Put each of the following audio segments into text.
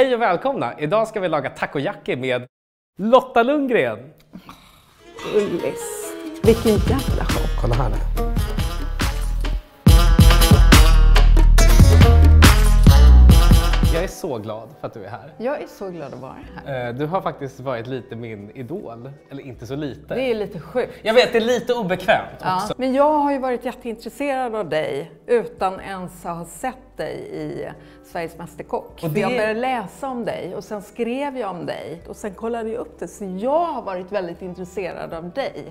Hej och välkomna! Idag ska vi laga takoyaki med Lotta Lundgren. Ullis. Vilken jävla show. Kolla här nu. Jag är så glad för att du är här. Jag är så glad att vara här. Eh, Du har faktiskt varit lite min idol, eller inte så lite. Det är lite sjukt. Jag vet, det är lite obekvämt Ja. också. Men jag har ju varit jätteintresserad av dig utan ens ha sett dig i Sveriges Mästerkock. Och det- Jag började läsa om dig och sen skrev jag om dig och sen kollade jag upp det. Så jag har varit väldigt intresserad av dig.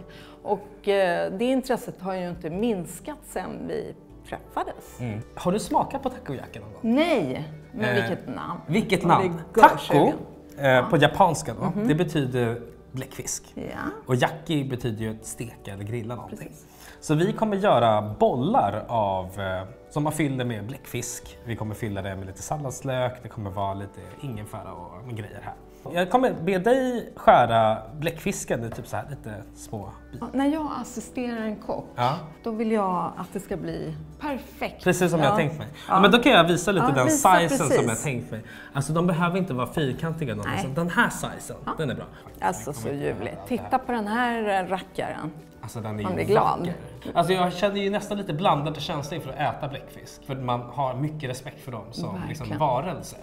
Och eh, det intresset har ju inte minskat sen vi träffades. Mm. Har du smakat på takoyaki någon gång? Nej, men Eh, vilket namn. Vilket namn? Taco, eh, på japanska då, det betyder bläckfisk. Ja. Och yaki betyder ju att steka eller grilla någonting. Precis. Så vi kommer göra bollar av, eh, som man fyller med bläckfisk. Vi kommer fylla det med lite salladslök, det kommer vara lite ingefära och grejer här. Jag kommer be dig skära bläckfisken i typ så här lite små bitar. När jag assisterar en kock, Ja. då vill jag att det ska bli perfekt. Precis som jag Ja. har tänkt mig. Ja. men då kan jag visa lite Ja, den visa sizen som precis. jag har tänkt mig. Alltså de behöver inte vara fyrkantiga. Nej. Alltså, den här sizen, den är bra. Alltså så ljuvligt. Titta på den här rackaren. Alltså den är Man blir glad. vacker. Alltså jag känner ju nästan lite blandade känslor inför att äta bläckfisk. För man har mycket respekt för dem som liksom varelser.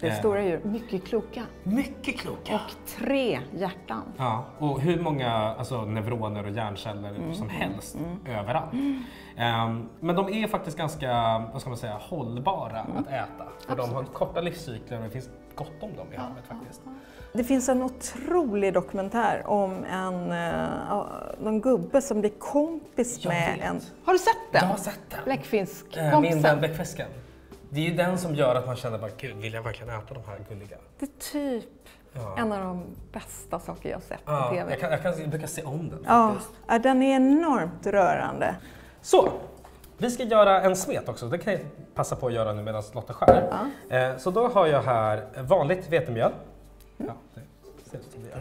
Det är Eh, stora djur, mycket kloka. Mycket kloka. Och tre hjärtan. Ja, och hur många alltså, neuroner och hjärnceller Mm, som helst överallt. Ehm, men de är faktiskt ganska vad ska man säga, hållbara Mm. att äta. För de har korta livscykler och det finns gott om dem i havet faktiskt. Det finns en otrolig dokumentär om en, ja, någon gubbe som blir kompis Jag med vet. en... Har du sett den? Jag har sett den. Eh, Min Bläckfisk-kompisen. vän bläckfisken. Det är ju den som gör att man känner bara, gud vill jag verkligen äta de här gulliga? Det är typ Ja. en av de bästa saker jag har sett på Ja, TV. jag, kan, jag, kan, jag brukar se om den Ja, faktiskt. ja, den är enormt rörande. Så, vi ska göra en smet också. Det kan jag passa på att göra nu medan Lotta skär. Eh, så då har jag här vanligt vetemjöl. Ja, det ser ut som det gör.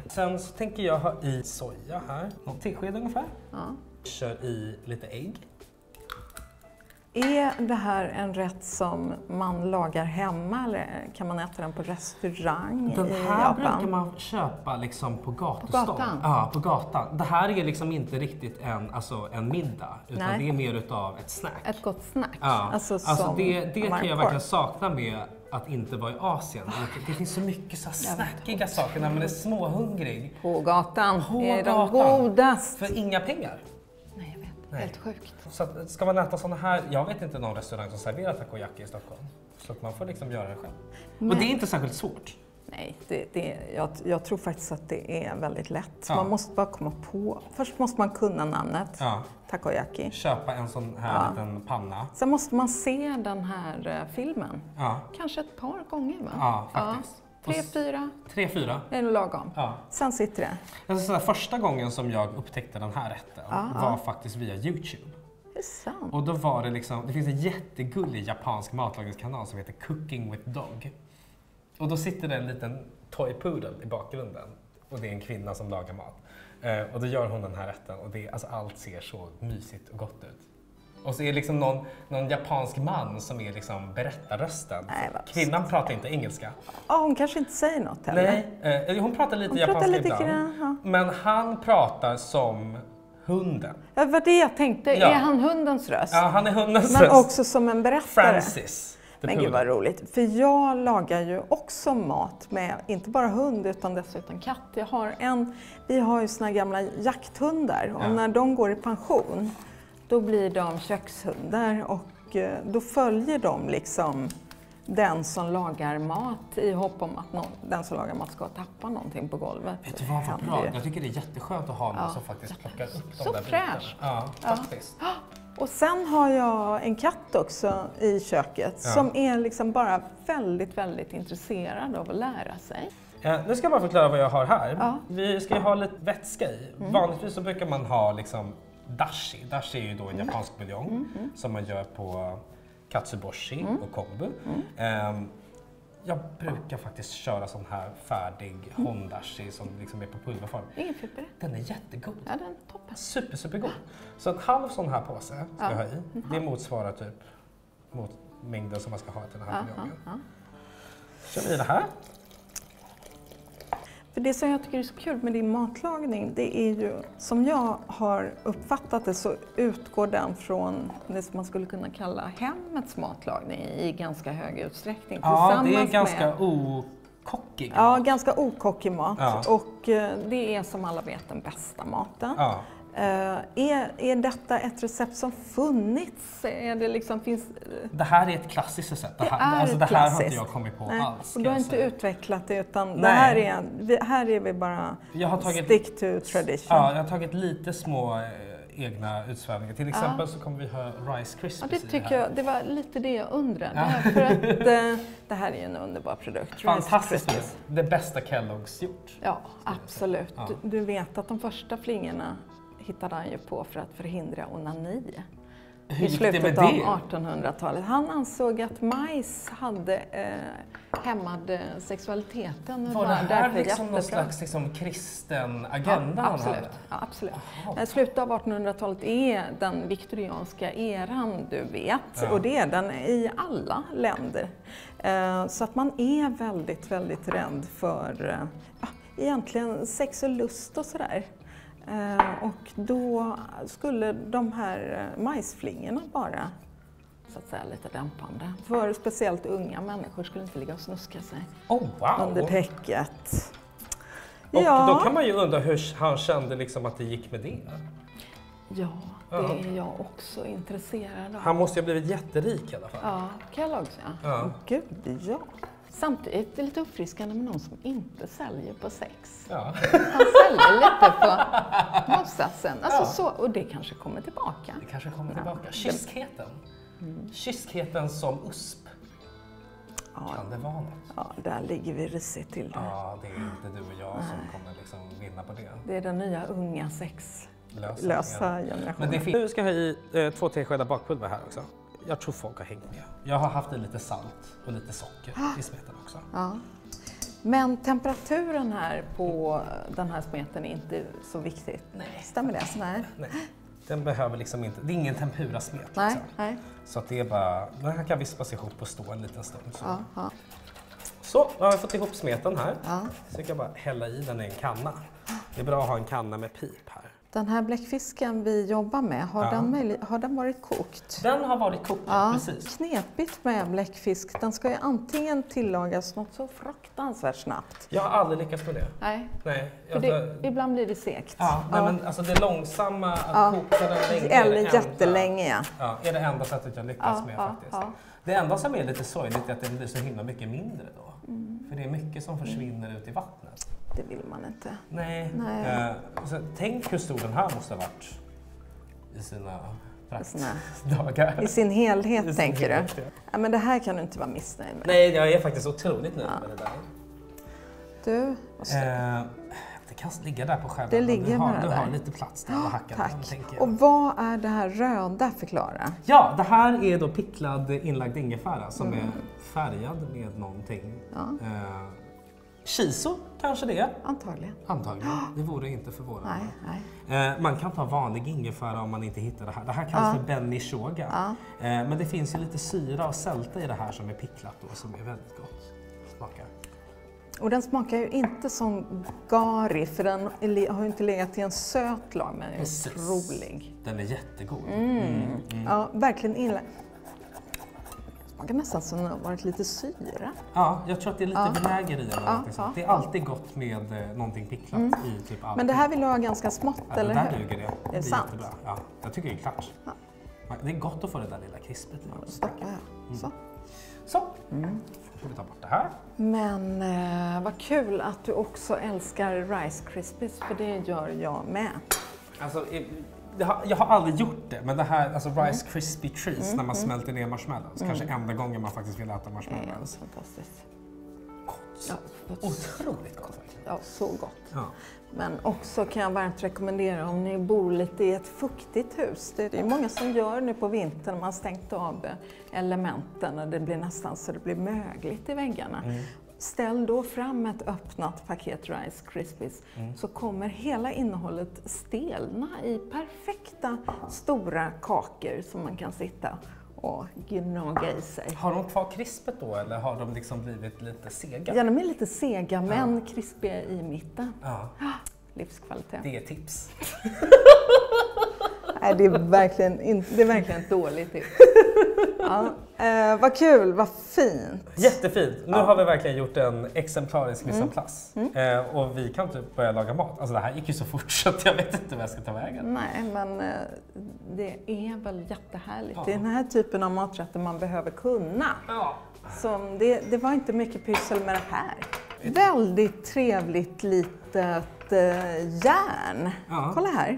Sen så tänker jag ha i soja här, någon tesked ungefär. Ja. Kör i lite ägg. Är det här en rätt som man lagar hemma eller kan man äta den på restaurang Den i här Japan? brukar man köpa liksom på gatustånd. gatan? Ja, på gatan. Det här är liksom inte riktigt en, alltså en middag, utan Nej. det är mer utav ett snack. Ett gott snack? Ja, Alltså, alltså, det, det kan jag verkligen sakna med att inte vara i Asien. Det, finns så mycket så snackiga saker när man är småhungrig. På gatan På är gatan. de godast. För inga pengar. Nej. Helt sjukt. Så att, ska man äta såna här, jag vet inte någon restaurang som serverar takoyaki i Stockholm. Så att man får liksom göra det själv. Och det är inte särskilt svårt. Nej, det, det, jag, jag tror faktiskt att det är väldigt lätt. Ja. Man måste bara komma på. Först måste man kunna namnet, Ja. takoyaki. Köpa en sån här Ja. liten panna. Sen måste man se den här eh, filmen. Ja, Kanske ett par gånger va? ja faktiskt. Tre, fyra, Tre, fyra. är det lagom. Ja. Sen sitter det. Alltså, så första gången som jag upptäckte den här rätten var faktiskt via Youtube. Det. Och då var det liksom, det finns en jättegullig japansk matlagningskanal som heter Cooking with Dog. Och då sitter det en liten toy poodle i bakgrunden och det är en kvinna som lagar mat. Eh, och då gör hon den här rätten och det, alltså allt ser så mysigt och gott ut. Och så är det liksom någon, någon japansk man som är liksom berättarrösten. Nej, Kvinnan pratar inte engelska. Ja, hon kanske inte säger något heller. Nej, eh, hon pratar lite Hon pratar japanska lite ibland. grann, ja. Men han pratar som hunden. Det var det jag tänkte. Ja. Är han hundens röst? Ja, han är hundens Men röst. också som en berättare. Francis. Men gud vad roligt. För jag lagar ju också mat med inte bara hund utan dessutom katt. Jag har en, vi har ju såna gamla jakthundar och Ja. när de går i pension då blir de kökshundar och eh, då följer de liksom den som lagar mat i hopp om att någon, den som lagar mat ska tappa någonting på golvet. Vet du vad, vad bra. Jag tycker det är jätteskönt att ha någon Ja. som faktiskt plockar upp de Så där fräsch. bitarna. Ja, faktiskt. Och sen har jag en katt också i köket Ja. som är liksom bara väldigt, väldigt intresserad av att lära sig. Eh, nu ska jag bara förklara vad jag har här. Ja. Mm. Vi ska ju ha lite vätska i. Vanligtvis så brukar man ha liksom dashi. Dashi är ju då en japansk buljong Mm, som man gör på katsuboshi och kombu. Mm. Ehm, jag brukar faktiskt köra sån här färdig Mm. hondashi som liksom är på pulverform. Inget fel på det. Den är jättegod. Ja, den är toppen. Super, supergod. Så en halv sån här påse ska Ja. jag ha i. Det motsvarar typ mot mängden som man ska ha till den här buljongen. kör vi i det här. För det som jag tycker är så kul med din matlagning, det är ju som jag har uppfattat det så utgår den från det som man skulle kunna kalla hemmets matlagning i ganska hög utsträckning. Ja, det är ganska med, okockig Ja, mat. ganska okockig mat Ja. och eh, det är som alla vet den bästa maten. Ja. Eh, är, är detta ett recept som funnits? Är det liksom, finns, Det här är ett klassiskt recept. Det Det här, är alltså, det här har inte jag kommit på nej, alls. och du har inte säga. utvecklat det utan det här är, vi, här är vi bara Jag har tagit, stick to tradition. ja, jag har tagit lite små eh, egna utsvävningar. Till exempel så kommer vi ha Rice Krispies Ja, det i det tycker här. jag, det var lite det jag undrade. Ja. För att eh, det här är ju en underbar produkt. Fantastiskt. Det bästa Kellogg's gjort. Ja, absolut. Ja. Du, du vet att de första flingorna hittade han ju på för att förhindra onani. Hur I gick det slutet med av det? 1800-talet. Han ansåg att majs hade eh, hämmade sexualiteten. och Var det här liksom någon slags liksom, kristen agenda ja, absolut. Ja, absolut. Jaha. Eh, Slutet av 1800-talet är den viktorianska eran, du vet. Ja. Och det är den i alla länder. Eh, Så att man är väldigt, väldigt rädd för eh, egentligen sex och lust och sådär. Eh, Och då skulle de här eh, majsflingorna bara så att säga lite dämpande. För speciellt unga människor skulle inte ligga och snuska sig Oh, wow! under täcket. Och ja. då kan man ju undra hur han kände liksom att det gick med det. Ja, det Ja. är jag också intresserad av. Han måste ju ha blivit jätterik i alla fall. Ja, Kellogg's ja. Ja. Gud, ja. Samtidigt är det lite uppfriskande med någon som inte säljer på sex. Ja. Han säljer lite på motsatsen. Alltså Ja. så, och det kanske kommer tillbaka. Det kanske kommer tillbaka. Kyskheten. Mm. Kyskheten som USP. Ja, Kan det vara något? ja, där ligger vi risigt till. Där. Ja, det är inte du och jag som kommer liksom vinna på det. Det är den nya unga sexlösa Lösa. Generationen. det. Nu ska jag ha i eh, två teskedar bakpulver här också. Jag tror folk har hängt med. Jag har haft i lite salt och lite socker i smeten också. Ja. Men temperaturen här på den här smeten är inte så viktigt. Nej. Stämmer det? Nej. Nej, den behöver liksom inte... Det är ingen tempurasmet Nej. liksom. Nej. Så att det är bara... Den här kan vispas ihop och stå en liten stund. Så, Ja, ja, så nu har jag fått ihop smeten här. ja. Så jag kan bara hälla i den i en kanna. Det är bra att ha en kanna med pip här. Den här bläckfisken vi jobbar med, har, Ja. den, har den varit kokt? Den har varit kokt, Ja, precis. knepigt med bläckfisk. Den ska ju antingen tillagas något så fruktansvärt snabbt. Jag har aldrig lyckats med det. Nej, Nej. jag- det, ibland blir det segt. Ja, nej, men alltså det långsamma, att Ja. koka den länge är Eller enda- jättelänge, ja. Ja, är det enda sättet jag lyckas med faktiskt. Det enda som är lite sorgligt är att den blir så himla mycket mindre då. Mm. För det är mycket som försvinner ut i vattnet. Det vill man inte. Nej. Nej. Så tänk hur stor den här måste ha varit i sina praktdagar. I sin helhet, I sin tänker helhet, du? ja. Ja, men det här kan du inte vara missnöjd med. Nej, jag är faktiskt otroligt nöjd med det där. Du, vad Eh, det kan ligga där på skärmen. Det ligger du har, du har lite plats där att hacka den, tack. jag. Och vad är det här röda? Förklara. Ja, det här är då picklad inlagd ingefära som är färgad med någonting. Ja. Eh, shiso kanske det är. Antagligen. Antagligen. Det vore inte förvånande. Nej, nej. Eh, man kan ta vanlig ingefära om man inte hittar det här. Det här kallas Ja. för benishoga. Ja. Eh, men det finns ju lite syra och sälta i det här som är picklat då som är väldigt gott. Smakar. Och den smakar ju inte som gari, för den är har ju inte legat i en söt lag, men är Precis. otrolig. Den är jättegod. Ja, verkligen inlagd. Smakar nästan som det har varit lite syra. Ja, jag tror att det är lite Ja. vinäger i eller Ja. Det är alltid gott med eh, någonting picklat i typ allt. Men det här vill du ha ganska smått, ja, det eller där hur? duger det. Det det är sant? jättebra. Ja, jag tycker det är klart. Ja. Det är gott att få det där lilla krispet i Då också. stoppar jag. Så. Så, då får vi ta bort det här. Men eh, vad kul att du också älskar Rice Krispies, för det gör jag med. Alltså, det har, jag har aldrig gjort det, men det här, alltså Mm. Rice Krispie Trees när man smälter ner marshmallows. Kanske enda gången man faktiskt vill äta Det marshmallows. fantastiskt. Gott. Ja, Otroligt gott ja, så gott. Ja. Men också kan jag varmt rekommendera om ni bor lite i ett fuktigt hus. Det är många som gör nu på vintern, man har stängt av elementen och det blir nästan så det blir mögligt i väggarna. Ställ då fram ett öppnat paket Rice Krispies så kommer hela innehållet stelna i perfekta stora kakor som man kan sitta och gnaga i sig. Har de kvar krispet då eller har de liksom blivit lite sega? Ja, de är lite sega men krispiga i mitten. Ja, Livskvalitet. det är tips. Nej, det är verkligen, in, det är verkligen ett dåligt tips. Ja. Eh, vad kul, vad fint. Jättefint! Nu har vi verkligen gjort en exemplarisk Mm. mise place. Eh, och vi kan typ börja laga mat. Alltså det här gick ju så fort så att jag vet inte vad jag ska ta vägen. Nej, men eh, det är väl jättehärligt. Ja. Det är den här typen av maträtter man behöver kunna. Ja. Som det, det var inte mycket pyssel med det här. Väldigt trevligt litet eh, järn. Ja. Kolla här.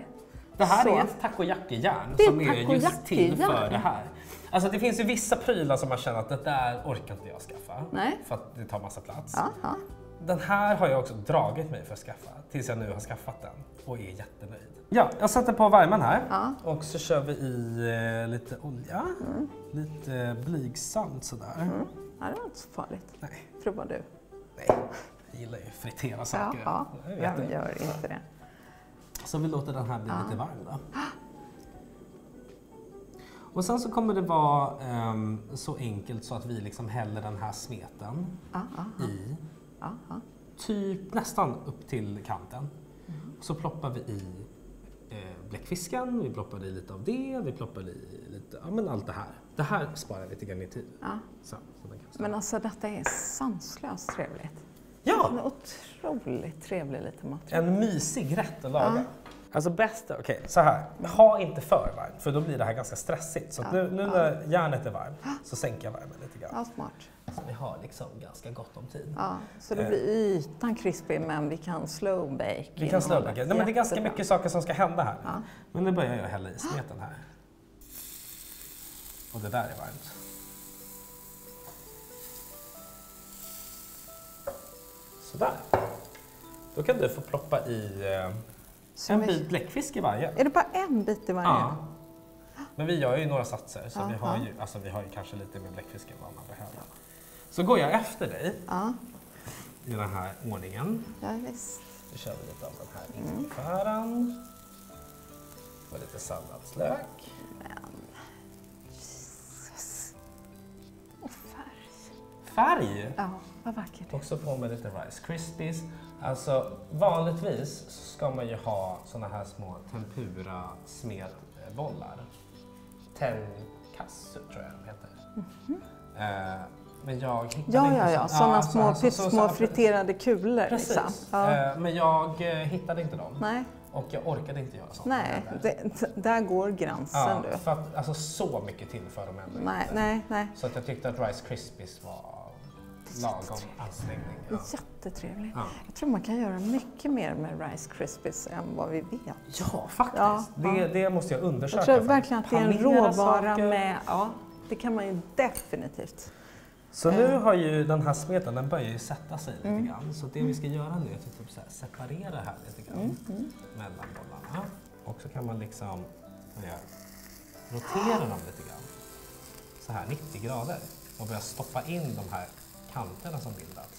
Det här Så. är ett takoyaki-järn som är just till för takoyaki-järn. det här. Alltså det finns ju vissa prylar som man känner att det där orkar inte jag skaffa. Nej. För att det tar massa plats. Ja, ja. Den här har jag också dragit mig för att skaffa tills jag nu har skaffat den och är jättenöjd. Ja, jag sätter på värmen här Ja. och så kör vi i eh, lite olja. Lite blygsamt sådär. Mm. ja, det var inte så farligt. Nej, Prova du. nej. Jag gillar ju att fritera saker. Ja, Jag ja. Jag det. gör inte det. Så vi låter den här bli lite varm då. Och sen så kommer det vara ehm, så enkelt så att vi liksom häller den här smeten Ja, ja, i ja, ja. typ nästan upp till kanten. Så ploppar vi i eh, bläckfisken, vi ploppar i lite av det, vi ploppar i lite, ja men allt det här. Det här sparar lite grann i tid. ja. Så, så den kan stå. Men alltså detta är sanslöst trevligt. ja! En otroligt trevlig liten maträtt. En mysig rätt att laga. Alltså bästa, okej så här. Ha inte för varmt för då blir det här ganska stressigt. Så att nu, nu när järnet är varmt så sänker jag värmen lite grann. Ja, smart. Så vi har liksom ganska gott om tid. Ja, så det blir ytan krispig men vi kan slow bake. Vi kan slå Nej, men Det är ganska mycket saker som ska hända här. Ja. Men nu börjar jag hälla i smeten här. Och det där är varmt. Sådär. Då kan du få ploppa i Så en vi- bit bläckfisk i varje. Är det bara en bit i varje? Ja. Men vi gör ju några satser så vi, har ju, alltså, vi har ju kanske lite mer bläckfisk än vad man behöver. Så går jag efter dig Ja, i den här ordningen. ja visst. Då kör vi lite av den här ingefäran. Och lite salladslök. Färg. Ja, vad vackert. Också på med lite Rice Krispies. Alltså vanligtvis ska man ju ha såna här små tempura smedbollar. Tenkatsu tror jag de heter. Eh, men jag hittade Ja, inte ja, ja. så- Sådana så små, så- så- friterade kulor. Precis. Liksom. Ja. Eh, men jag eh, hittade inte dem. Nej, Och jag orkade inte göra sånt. nej. Det, där går gränsen ja, du. för att, alltså så mycket tillför de ändå Nej, inte. nej, nej. Så att jag tyckte att Rice Krispies var lagom ansträngning. Ja. Jättetrevligt. Ja. Jag tror man kan göra mycket mer med Rice Krispies än vad vi vet. Ja, faktiskt. Ja, det, ja. det måste jag undersöka. Jag tror verkligen att det är en råvara saker. med, ja, det kan man ju definitivt. Så nu Eh. har ju den här smeten, den börjar ju sätta sig lite Mm. grann. Så det vi ska göra nu är att typ så här separera här lite grann Mm, mellan bollarna. Och så kan man liksom börja rotera dem lite grann. Så här 90 grader. Och börja stoppa in de här kanterna som bildats.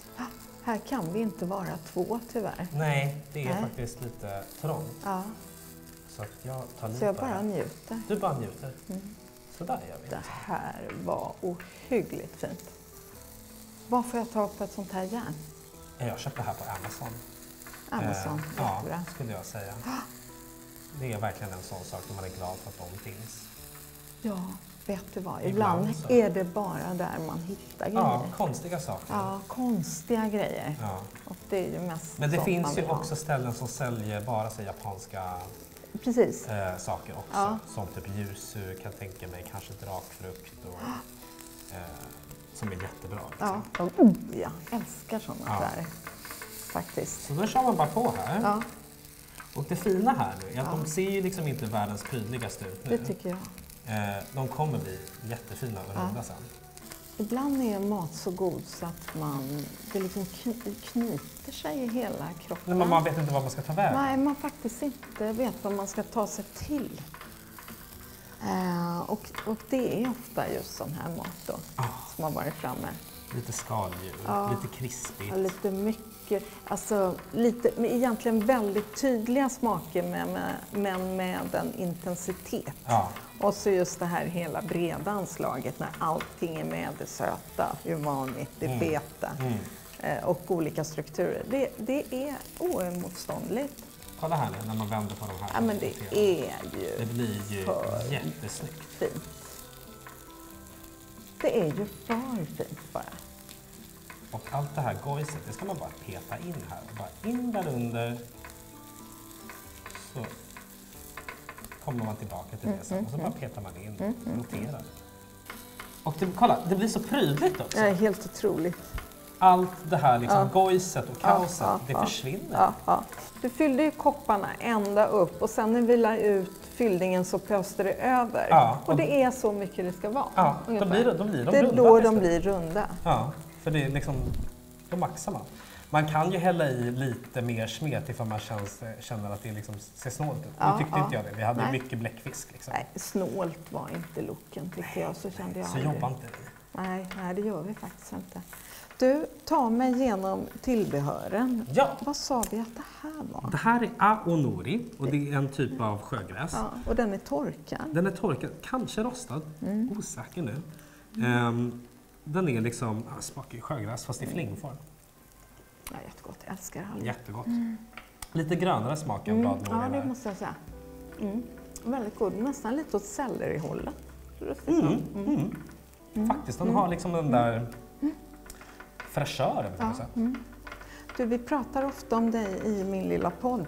Här kan vi inte vara två tyvärr. Nej, det är Nej. faktiskt lite trångt. Ja, Så jag tar så lite jag bara här. njuter. Du bara njuter. Mm. Så där gör vi. Det här var ohyggligt fint. Var får jag tag på ett sånt här järn? Jag köpte det här på Amazon. Amazon, Eh, ja, jättebra. skulle jag säga. Det är verkligen en sån sak som man är glad för att de finns. Ja, vet du vad? Ibland Ibland är det bara där man hittar grejer. Ja, konstiga saker. Ja, konstiga grejer. Ja. Och det är ju mest Men det finns ju också ställen som säljer bara så japanska Precis. eh, saker också. Ja. Som typ yuzu, kan jag tänka mig, kanske drakfrukt och eh, som är jättebra. Liksom. Ja, oh, jag älskar sådana Ja. där. Faktiskt. Så då kör man bara på här. Ja, Och det fina här nu är att Ja. de ser ju liksom inte världens prydligaste ut nu. det tycker jag. Eh, de kommer bli jättefina och Ja. runda sen. Ibland är mat så god så att man, det liksom kny- knyter sig i hela kroppen. Nej, men man vet inte vad man ska ta vägen. Nej, man faktiskt inte vet vad man ska ta sig till. Eh, och, och det är ofta just sån här mat då, Ah. som har varit framme. Lite skaldjur, Ja. lite krispigt. Ja, lite mycket, alltså lite, egentligen väldigt tydliga smaker med, med, men med en intensitet. Ja, Och så just det här hela breda anslaget när allting är med, det söta, humanigt, det feta eh, och olika strukturer. Det, det är oemotståndligt. Kolla här nu när man vänder på de här. Ja, men det är Det ju blir ju för jättesnyggt. fint. Det är ju för fint bara. Och allt det här gojset, det ska man bara peta in här. Bara in där under. Så kommer man tillbaka till det sen. Och så bara petar man in och roterar. Och det, kolla, det blir så prydligt också. Det är helt otroligt. Allt det här liksom, gojset och kaoset, ja, det ja. försvinner. Ja, ja. Du fyllde ju kopparna ända upp och sen när vi la ut fyllningen så pöste det över. Ja, och det är så mycket det ska vara. Ja, då blir, då blir de det är runda då de blir runda. Ja, för det är liksom, då maxar man. Man kan ju hälla i lite mer smet ifall man känns, känner att det liksom ser snålt ut. Ja, nu tyckte ja. inte jag det. Vi hade Nej. mycket bläckfisk. Liksom. Nej, snålt var inte looken tyckte jag. Så kände jag Så aldrig. jobbar inte vi. Nej, nej, det gör vi faktiskt inte. Du, ta mig igenom tillbehören. Ja, Vad sa vi att det här var? det här är aonori och det är en typ av sjögräs. Ja, och den är torkad. Den är torkad, kanske rostad, Mm. osäker nu. Ehm, den är liksom, ja, smakar ju sjögräs fast i flingform. Ja, jättegott, jag älskar hallon. Jättegott. Lite grönare smak än Mm. Ja, det där. måste jag säga. Mm. Väldigt god, nästan lite åt sellerihållet. Riktigt Mm, bra. mm. Faktiskt, den har liksom den där fräschören på något Ja, sätt. mm. Du, vi pratar ofta om dig i min lilla podd.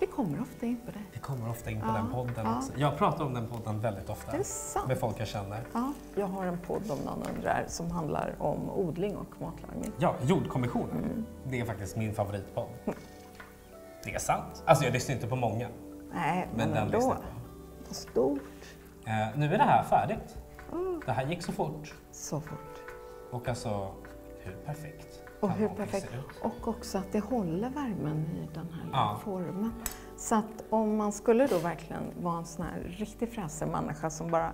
Vi kommer ofta in på dig. vi kommer ofta in på Ja, den podden ja. också. Jag pratar om den podden väldigt ofta Är det sant? med folk jag känner. Ja, jag har en podd om någon undrar som handlar om odling och matlagning. Ja, Jordkommissionen. Mm. Det är faktiskt min favoritpodd. Det är sant. Alltså jag lyssnar inte på många, Nej, men men den ändå. lyssnar jag Vad stort. Eh, nu är det här färdigt. Det här gick så fort. Så fort. Och alltså, hur perfekt Och hur perfekt. Och också att det håller värmen i den här Ja. formen. Så att om man skulle då verkligen vara en sån här riktig fräsig människa som bara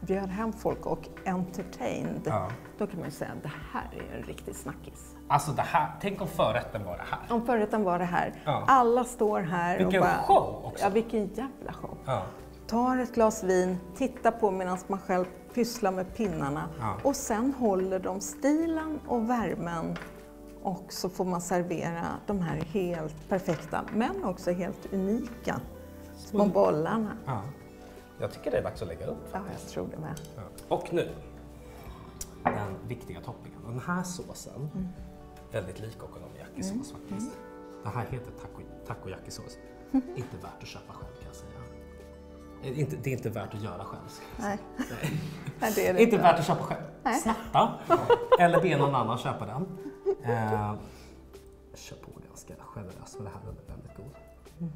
bjöd hem folk och entertained, Ja. då kan man ju säga att det här är en riktig snackis. Alltså det här, tänk om förrätten var det här. Om förrätten var det här, Ja. alla står här Vilken och bara... show också. Ja, vilken jävla show. Ja. Tar ett glas vin, tittar på medan man själv pysslar med pinnarna Ja. och sen håller de stilen och värmen och så får man servera de här helt perfekta men också helt unika små Mm. bollarna. Ja. Jag tycker det är dags att lägga upp. Ja, jag tror det med. Ja. Och nu, den viktiga toppingen. Den här såsen, Mm. väldigt lik okonomiyaki-sås faktiskt. Det här heter takoyaki-sås. Inte värt att köpa själv Inte, det är inte värt att göra själv. Nej. Nej. Det är det Inte värt att köpa själv. Nej. Snatta. Eller be någon annan köpa den. Eh, kör på ganska generöst med det här, den är väldigt god.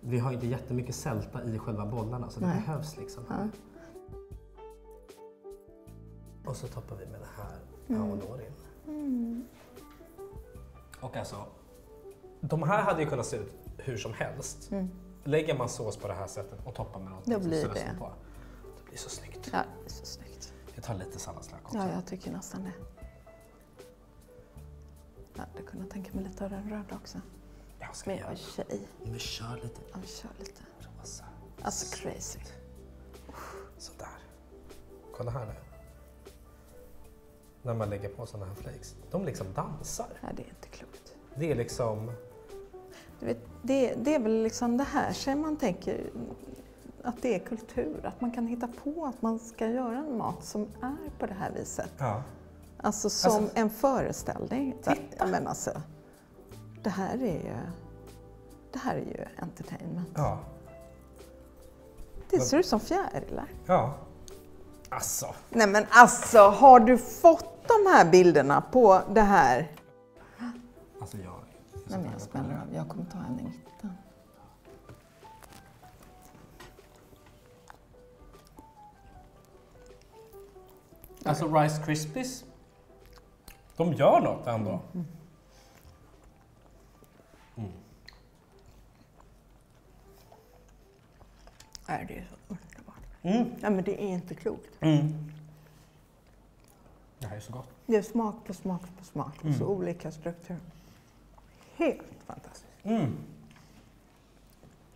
Vi har inte jättemycket sälta i själva bollarna så det Nej. behövs liksom. Ja. Och så toppar vi med det här Mm. aonorin. Och alltså, de här hade ju kunnat se ut hur som helst. Lägger man sås på det här sättet och toppar med något. Då blir strösslar det. på. Det blir så snyggt. Ja, det är så snyggt. Jag tar lite salladslök också. Ja, jag tycker nästan det. Jag hade kunnat tänka mig lite av den röda också. Jag ska Men jag är tjej. Men kör lite Ja, kör lite. rosa. Alltså crazy. Sådär. Kolla här nu. När man lägger på sådana här flakes. De liksom dansar. Ja, det är inte klokt. Det är liksom... Vet, det, det är väl liksom det här som man tänker att det är kultur, att man kan hitta på att man ska göra en mat som är på det här viset. Ja. Alltså som Alltså, en föreställning. Ja, men alltså, det här är ju, det här är ju entertainment. Ja. Det ser ut som fjärilar. Ja. Alltså. Nej men alltså, har du fått de här bilderna på det här? Alltså jag... Nej men jag smäller av, jag kommer ta en i mitten. Alltså Rice Krispies. De gör något ändå. Nej, det är så underbart. Mm. Nej men det är inte klokt. Mm. Det här är så gott. Det är smak på smak på smak och så Mm. olika strukturer. Helt fantastiskt. Mm.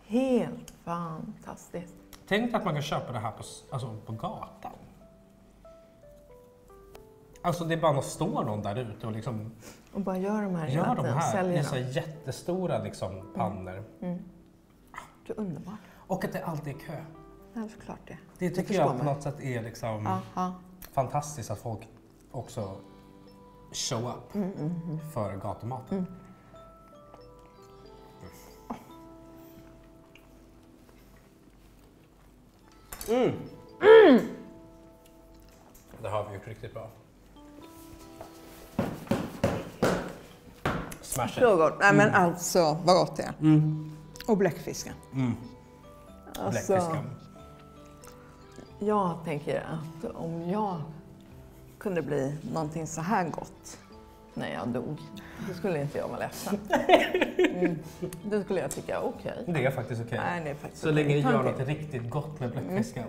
Helt fantastiskt. Tänk att man kan köpa det här på, alltså, på gatan. Alltså det är bara att står någon där ute och liksom Och bara gör de här gör hela de här säljer så dem. jättestora liksom, pannor. Det är underbart. Och att det alltid är kö. Ja, såklart det. Det tycker förstår jag på något sätt är liksom ja. fantastiskt att folk också show up Mm, för gatumaten. Mm. Det har vi gjort riktigt bra. Smash it. Så gott. Nej men alltså, vad gott det är. Mm. Och bläckfisken. Mm. Alltså, Bläckfisken. jag tänker att om jag kunde bli någonting så här gott när jag dog, då skulle inte jag vara ledsen. Mm. Då skulle jag tycka, okej. Det är faktiskt okej. Nej, det är faktiskt Så okej. länge det Ta en gör till. något riktigt gott med bläckfisken,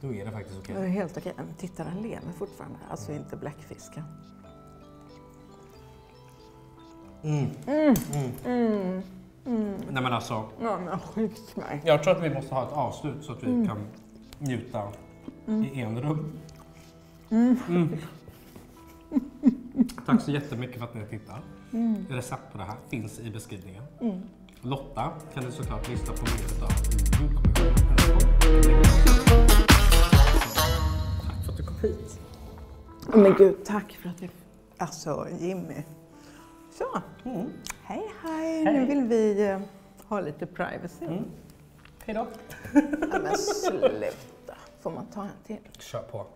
då är det faktiskt okej. Det är helt okej. Men titta, den lever fortfarande. Alltså inte bläckfisken. Mm. Nej men alltså, Ja, men skit mig. jag tror att vi måste ha ett avslut så att vi kan njuta i enrum. Mm. Tack så jättemycket för att ni tittar. Recept på det här finns i beskrivningen. Lotta kan du såklart lyssna på mer av i julkommissionen. Tack för att du kom hit. Men gud, tack för att du... Alltså, Jimmy. Så. Hej, hej, Nu vill vi eh, ha lite privacy. Hej då. Ja, men sluta. Får man ta en till? Kör på.